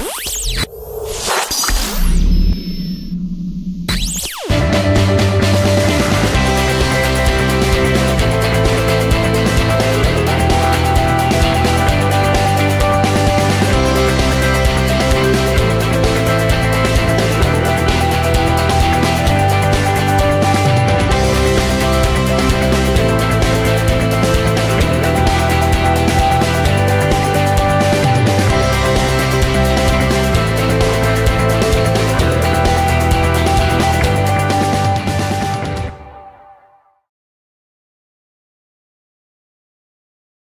Bye.